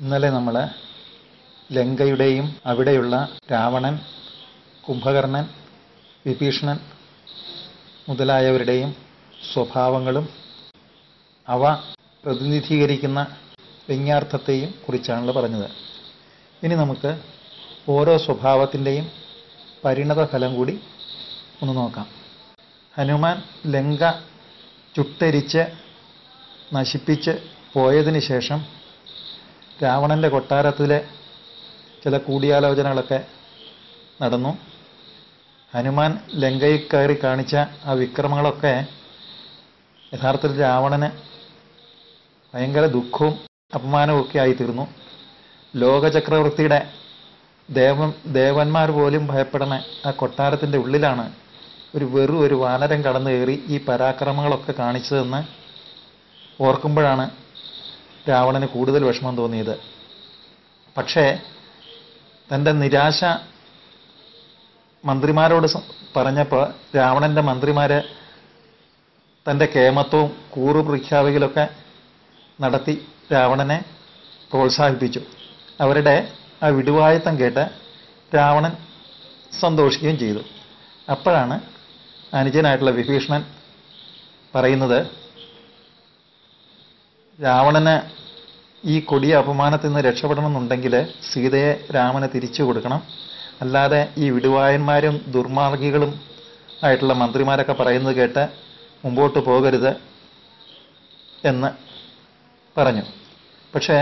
ഇന്നലെ നമ്മൾ ലങ്കയുടെയും അവിടെയുള്ള രാവണൻ കുംഭകർണൻ വിഭീഷണൻ മുതലായവരുടെയും സ്വഭാവങ്ങളും അവ പ്രതിനിധീകരിക്കുന്ന വിജ്ഞാർത്ഥത്തെയും കുറിച്ചാണല്ലോ പറഞ്ഞത്. ഇനി നമുക്ക് ഓരോ സ്വഭാവത്തിന്റെയും പരിണത ഫലം കൂടി ഒന്ന് നോക്കാം. ഹനുമാൻ ലങ്ക ചുട്ടരിച്ച് നശിപ്പിച്ച് പോയതിന് ശേഷം രാവണന്റെ കൊട്ടാരത്തിലെ ചില കൂടിയാലോചനകളൊക്കെ നടന്നു. ഹനുമാൻ ലങ്കയിൽ കയറി കാണിച്ച ആ വിക്രമങ്ങളൊക്കെ യഥാർത്ഥത്തിൽ രാവണന് ഭയങ്കര ദുഃഖവും അപമാനവും ഒക്കെ ആയിത്തീർന്നു. ലോകചക്രവർത്തിയുടെ ദേവൻ ദേവന്മാർ പോലും ഭയപ്പെടുന്ന ആ കൊട്ടാരത്തിന്റെ ഉള്ളിലാണ് ഒരു വെറു ഒരു വാനരം കടന്നു കയറി ഈ പരാക്രമങ്ങളൊക്കെ കാണിച്ചതെന്ന് ഓർക്കുമ്പോഴാണ് രാവണന് കൂടുതൽ വിഷമം തോന്നിയത്. പക്ഷേ തന്റെ നിരാശ മന്ത്രിമാരോട് പറഞ്ഞപ്പോൾ രാവണന്റെ മന്ത്രിമാർ തന്റെ കേമത്വവും കൂറു പ്രഖ്യാപിക്കലൊക്കെ നടത്തി രാവണനെ പ്രോത്സാഹിപ്പിച്ചു. അവരുടെ ആ വിടുവായത്തം കേട്ട് രാവണൻ സന്തോഷിക്കുകയും ചെയ്തു. അപ്പോഴാണ് അനുജനായിട്ടുള്ള വിഭീഷണൻ പറയുന്നത് രാവണന് ഈ കൊടിയ അപമാനത്തിൽ നിന്ന് രക്ഷപ്പെടണമെന്നുണ്ടെങ്കിൽ സീതയെ രാമന് തിരിച്ചു കൊടുക്കണം. അല്ലാതെ ഈ വിടുവായന്മാരും ദുർമാർഗികളും ആയിട്ടുള്ള മന്ത്രിമാരൊക്കെ പറയുന്നത് കേട്ട് മുമ്പോട്ട് പോകരുത് എന്ന് പറഞ്ഞു. പക്ഷേ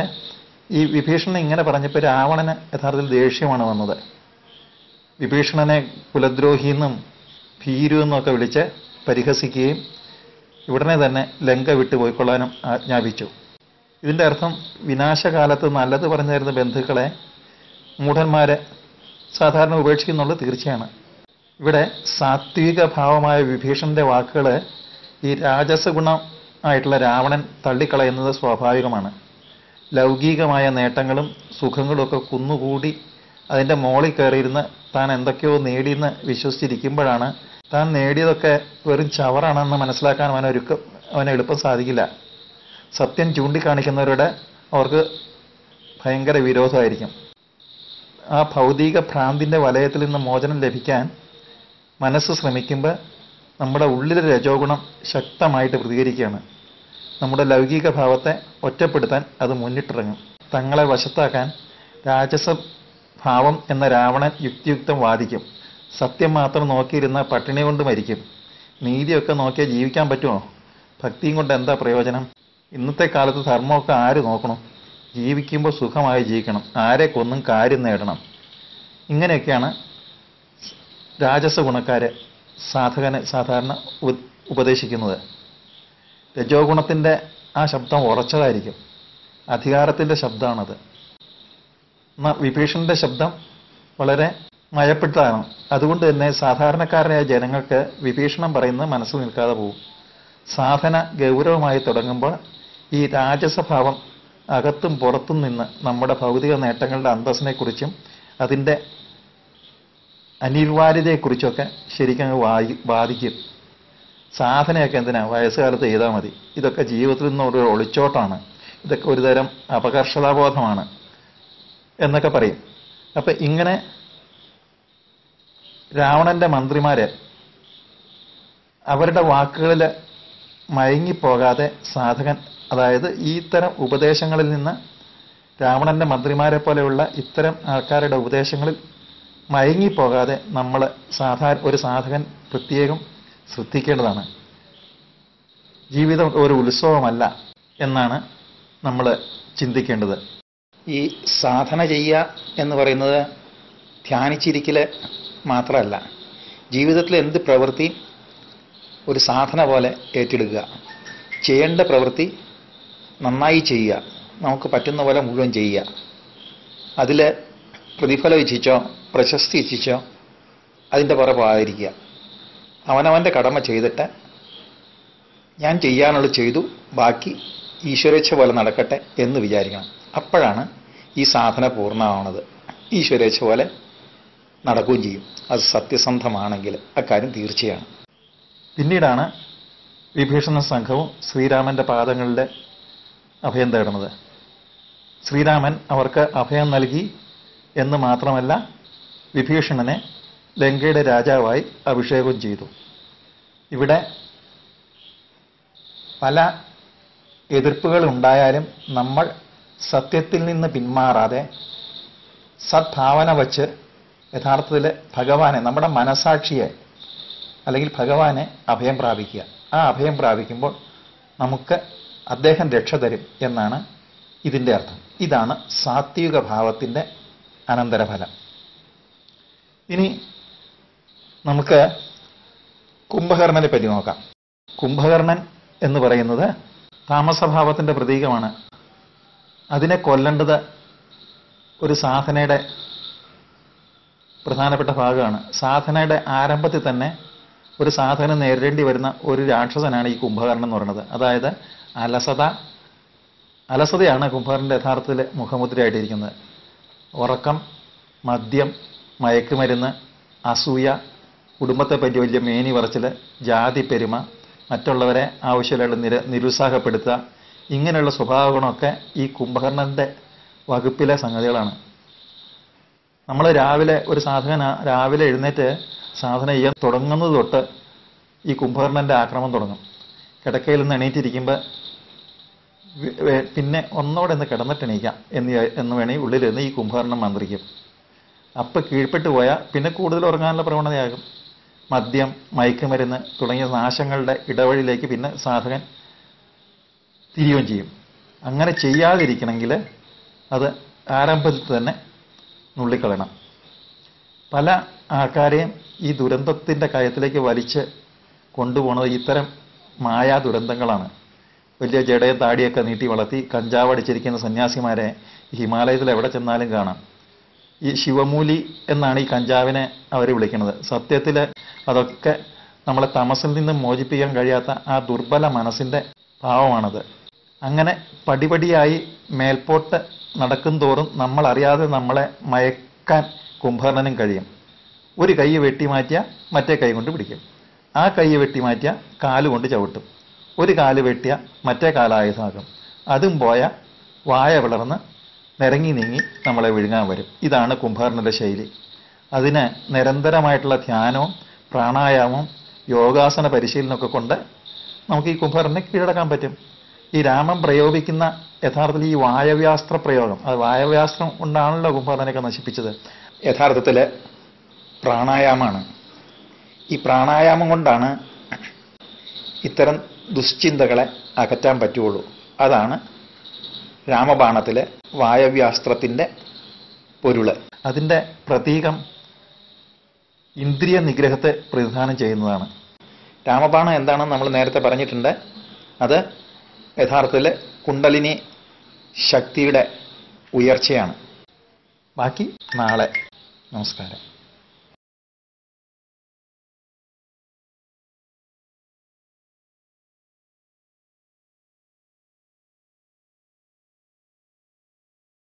ഈ വിഭീഷണൻ ഇങ്ങനെ പറഞ്ഞപ്പോൾ രാവണന് യഥാർത്ഥത്തിൽ ദേഷ്യമാണ് വന്നത്. വിഭീഷണനെ കുലദ്രോഹിയെന്നും ഭീരു എന്നൊക്കെ വിളിച്ച് പരിഹസിക്കുകയും ഉടനെ തന്നെ ലങ്ക വിട്ടു പോയിക്കൊള്ളാനും ആജ്ഞാപിച്ചു. ഇതിന്റെ അർത്ഥം വിനാശകാലത്ത് നല്ലത് പറഞ്ഞു തരുന്ന ബന്ധുക്കളെ മൂഢന്മാരെ സാധാരണ ഉപേക്ഷിക്കുന്നുള്ളത് തീർച്ചയാണ്. ഇവിടെ സാത്വിക ഭാവമായ വിഭീഷണന്റെ വാക്കുകൾ ഈ രാജസഗുണം ആയിട്ടുള്ള രാവണൻ തള്ളിക്കളയുന്നത് സ്വാഭാവികമാണ്. ലൗകികമായ നേട്ടങ്ങളും സുഖങ്ങളും ഒക്കെ കുന്നുകൂടി അതിന്റെ മോളിൽ കയറിയിരുന്ന് താൻ എന്തൊക്കെയോ നേടിയെന്ന് വിശ്വസിച്ചിരിക്കുമ്പോഴാണ് താൻ നേടിയതൊക്കെ വെറും ചവറാണെന്ന് മനസ്സിലാക്കാൻ അവൻ ഒരുക്കം അവന് എളുപ്പം സാധിക്കില്ല. സത്യം ചൂണ്ടിക്കാണിക്കുന്നവരുടെ അവർക്ക് ഭയങ്കര വിരോധമായിരിക്കും. ആ ഭൗതിക ഭ്രാന്തിന്റെ വലയത്തിൽ നിന്ന് മോചനം ലഭിക്കാൻ മനസ്സ് ശ്രമിക്കുമ്പോൾ നമ്മുടെ ഉള്ളിലെ രജോ ഗുണം ശക്തമായിട്ട് പ്രതികരിക്കുകയാണ്. നമ്മുടെ ലൗകിക ഭാവത്തെ ഒറ്റപ്പെടുത്താൻ അത് മുന്നിട്ടിറങ്ങും. തങ്ങളെ വശത്താക്കാൻ രാജസ ഭാവം എന്ന രാവണൻ യുക്തിയുക്തം വാദിക്കും. സത്യം മാത്രം നോക്കിയിരുന്ന പട്ടിണി കൊണ്ട് മരിക്കും. നീതിയൊക്കെ നോക്കിയാൽ ജീവിക്കാൻ പറ്റുമോ? ഭക്തിയും കൊണ്ട് എന്താ പ്രയോജനം? ഇന്നത്തെ കാലത്ത് ധർമ്മമൊക്കെ ആര് നോക്കണം? ജീവിക്കുമ്പോൾ സുഖമായി ജീവിക്കണം. ആരെ കൊന്നും കാര്യം നേടണം. ഇങ്ങനെയൊക്കെയാണ് രാജസ ഗുണക്കാരെ സാധകനെ സാധാരണ ഉപ- ഉപദേശിക്കുന്നത്. രജോ ഗുണത്തിന്റെ ആ ശബ്ദം ഉറച്ചതായിരിക്കും. അധികാരത്തിന്റെ ശബ്ദമാണത് എന്നാൽ വിഭീഷണന്റെ ശബ്ദം വളരെ മയപ്പെട്ടതാണ് അതുകൊണ്ട് തന്നെ സാധാരണക്കാരനായ ജനങ്ങൾക്ക് വിഭീഷണം പറയുന്നത് മനസ്സിൽ നിൽക്കാതെ പോകും. സാധന ഗൗരവമായി തുടങ്ങുമ്പോൾ ഈ രാജസഭാവം അകത്തും പുറത്തും നിന്ന് നമ്മുടെ ഭൗതിക നേട്ടങ്ങളുടെ അന്തസ്സിനെക്കുറിച്ചും അതിന്റെ അനിവാര്യതയെക്കുറിച്ചൊക്കെ ശരിക്കും വായി ബാധിക്കും സാധനയൊക്കെ എന്തിനാ? വയസ്സുകാലത്ത് ചെയ്താൽ മതി. ഇതൊക്കെ ജീവിതത്തിൽ നിന്ന് ഒരു ഒളിച്ചോട്ടാണ്. ഇതൊക്കെ ഒരുതരം അപകർഷതാബോധമാണ് എന്നൊക്കെ പറയും. അപ്പം ഇങ്ങനെ രാവണന്റെ മന്ത്രിമാരെ അവരുടെ വാക്കുകളിൽ മയങ്ങിപ്പോകാതെ സാധകൻ അതായത് ഈ ഇത്തരം ഉപദേശങ്ങളിൽ നിന്ന് രാവണന്റെ മന്ത്രിമാരെ പോലെയുള്ള ഇത്തരം ആൾക്കാരുടെ ഉപദേശങ്ങളിൽ മയങ്ങിപ്പോകാതെ നമ്മൾ സാധാരണ ഒരു സാധകൻ പ്രത്യേകം ശ്രദ്ധിക്കേണ്ടതാണ്. ജീവിതം ഒരു ഉത്സവമല്ല എന്നാണ് നമ്മൾ ചിന്തിക്കേണ്ടത്. ഈ സാധന ചെയ്യുക എന്ന് പറയുന്നത് ധ്യാനിച്ചിരിക്കൽ മാത്രമല്ല ജീവിതത്തിൽ എന്ത് പ്രവൃത്തി ഒരു സാധന പോലെ ഏറ്റെടുക്കുക. ചെയ്യേണ്ട പ്രവൃത്തി നന്നായി ചെയ്യുക. നമുക്ക് പറ്റുന്ന പോലെ മുഴുവൻ ചെയ്യുക. അതിൽ പ്രതിഫലം ഇച്ഛിച്ചോ പ്രശസ്തി ഇച്ഛിച്ചോ അതിന്റെ പുറകെ പോകാതിരിക്കുക. അവനവന്റെ കടമ ചെയ്തിട്ട് ഞാൻ ചെയ്യാനുള്ളത് ചെയ്തു ബാക്കി ഈശ്വരേച്ഛ പോലെ നടക്കട്ടെ എന്ന് വിചാരിക്കണം. അപ്പോഴാണ് ഈ സാധന പൂർണമാവുന്നത്. ഈശ്വരേച്ഛ പോലെ നടക്കുകയും ചെയ്യും. അത് സത്യസന്ധമാണെങ്കിൽ അക്കാര്യം തീർച്ചയാണ്. പിന്നീടാണ് വിഭീഷണ സംഘവും ശ്രീരാമന്റെ പാദങ്ങളിലെ അഭയം തേടുന്നത്. ശ്രീരാമൻ അവർക്ക് അഭയം നൽകി എന്ന് മാത്രമല്ല വിഭീഷണനെ ലങ്കയുടെ രാജാവായി അഭിഷേകം ചെയ്തു. ഇവിടെ പല എതിർപ്പുകൾ ഉണ്ടായാലും നമ്മൾ സത്യത്തിൽ നിന്ന് പിന്മാറാതെ സദ്ഭാവന വച്ച് യഥാർത്ഥത്തിൽ ഭഗവാനെ നമ്മുടെ മനസാക്ഷിയെ അല്ലെങ്കിൽ ഭഗവാനെ അഭയം പ്രാപിക്കുക. ആ അഭയം പ്രാപിക്കുമ്പോൾ നമുക്ക് അദ്ദേഹം രക്ഷ തരും എന്നാണ് ഇതിന്റെ അർത്ഥം. ഇതാണ് സാത്വിക ഭാവത്തിന്റെ അനന്തരഫലം. ഇനി നമുക്ക് കുംഭകർണനെ പറ്റി നോക്കാം. കുംഭകർണൻ എന്ന് പറയുന്നത് താമസഭാവത്തിന്റെ പ്രതീകമാണ്. അതിനെ കൊല്ലേണ്ടത് ഒരു സാധനയുടെ പ്രധാനപ്പെട്ട ഭാഗമാണ്. സാധനയുടെ ആരംഭത്തിൽ തന്നെ ഒരു സാധനം നേരിടേണ്ടി വരുന്ന ഒരു രാക്ഷസനാണ് ഈ കുംഭകർണൻ എന്ന് പറയുന്നത്. അതായത് അലസത. അലസതയാണ് കുംഭകർണന്റെ യഥാർത്ഥത്തിൽ മുഖമുദ്രയായിട്ടിരിക്കുന്നത്. ഉറക്കം മദ്യം മയക്കുമരുന്ന് അസൂയ കുടുംബത്തെ പറ്റി വലിയ മേനി പറച്ചിൽ ജാതി പെരുമ മറ്റുള്ളവരെ ആവശ്യമില്ലാതെ നിര നിരുത്സാഹപ്പെടുത്തുക ഇങ്ങനെയുള്ള സ്വഭാവ ഗുണമൊക്കെ ഈ കുംഭകർണന്റെ വകുപ്പിലെ സംഗതികളാണ്. നമ്മൾ രാവിലെ ഒരു സാധകൻ രാവിലെ എഴുന്നേറ്റ് സാധന ചെയ്യാൻ തുടങ്ങുന്നത് തൊട്ട് ഈ കുംഭകർണന്റെ ആക്രമം തുടങ്ങും. കിടക്കയിൽ നിന്ന് എണീറ്റിരിക്കുമ്പോൾ പിന്നെ ഒന്നോടെ ഒന്ന് കിടന്നിട്ട് എണീക്കാം എന്ന് എന്ന് വേണമെങ്കിൽ ഉള്ളിലിരുന്ന് ഈ കുംഭകർണം മന്ത്രിക്കും. അപ്പം കീഴ്പ്പെട്ട് പോയാൽ പിന്നെ കൂടുതൽ ഉറങ്ങാനുള്ള പ്രവണതയാകും. മദ്യം മയക്കുമരുന്ന് തുടങ്ങിയ നാശങ്ങളുടെ ഇടവഴിയിലേക്ക് പിന്നെ സാധകൻ തിരിയുകയും ചെയ്യും. അങ്ങനെ ചെയ്യാതിരിക്കണമെങ്കിൽ അത് ആരംഭത്തിൽ തന്നെ നുള്ളിക്കളയണം. പല ആൾക്കാരെയും ഈ ദുരന്തത്തിന്റെ കയത്തിലേക്ക് വലിച്ച് കൊണ്ടുപോകുന്നത് ഇത്തരം മായാ ദുരന്തങ്ങളാണ്. വലിയ ജഡയ താടിയൊക്കെ നീട്ടി വളർത്തി കഞ്ചാവ് അടിച്ചിരിക്കുന്ന സന്യാസിമാരെ ഹിമാലയത്തിൽ എവിടെ ചെന്നാലും കാണാം. ഈ ശിവമൂലി എന്നാണ് ഈ കഞ്ചാവിനെ അവർ വിളിക്കുന്നത്. സത്യത്തിൽ അതൊക്കെ നമ്മളെ തമസിൽ നിന്ന് മോചിപ്പിക്കാൻ കഴിയാത്ത ആ ദുർബല മനസ്സിന്റെ ഭാവമാണത്. അങ്ങനെ പടിപടിയായി മേൽപോട്ട് നടക്കും തോറും നമ്മൾ അറിയാതെ നമ്മളെ മയക്കാൻ കുംഭകർണനും കഴിയും. ഒരു കൈ വെട്ടി മാറ്റിയാൽ മറ്റേ കൈ കൊണ്ട് പിടിക്കും. ആ കൈ വെട്ടി മാറ്റിയാൽ കാലുകൊണ്ട് ചവിട്ടും. ഒരു കാൽ വെട്ടിയ മറ്റേ കാലായുധമാകും അതും പോയ വായ വിളർന്ന് നിരങ്ങി നീങ്ങി നമ്മളെ വിഴുങ്ങാൻ വരും. ഇതാണ് കുംഭകർണന്റെ ശൈലി. അതിന് നിരന്തരമായിട്ടുള്ള ധ്യാനവും പ്രാണായാമവും യോഗാസന പരിശീലനമൊക്കെ കൊണ്ട് നമുക്ക് ഈ കുംഭകർണനെ കീഴടക്കാൻ പറ്റും. ഈ രാമൻ പ്രയോഗിക്കുന്ന യഥാർത്ഥത്തിൽ ഈ വായവ്യാസ്ത്ര പ്രയോഗം അത് വായവ്യാസ്ത്രം കൊണ്ടാണല്ലോ കുംഭകർണനൊക്കെ നശിപ്പിച്ചത്. യഥാർത്ഥത്തിൽ പ്രാണായാമമാണ് ഈ പ്രാണായാമം കൊണ്ടാണ് ഇത്തരം ദുശ്ചിന്തകളെ അകറ്റാൻ പറ്റുള്ളൂ അതാണ് രാമബാണത്തിലെ വായവ്യാസ്ത്രത്തിന്റെ പൊരുൾ. അതിന്റെ പ്രതീകം ഇന്ദ്രിയ നിഗ്രഹത്തെ പ്രതിദാനം ചെയ്യുന്നതാണ്. രാമബാണം എന്താണെന്ന് നമ്മൾ നേരത്തെ പറഞ്ഞിട്ടുണ്ട്. അത് യഥാർത്ഥത്തിൽ കുണ്ടലിനി ശക്തിയുടെ ഉയർച്ചയാണ്. ബാക്കി നാളെ. നമസ്കാരം.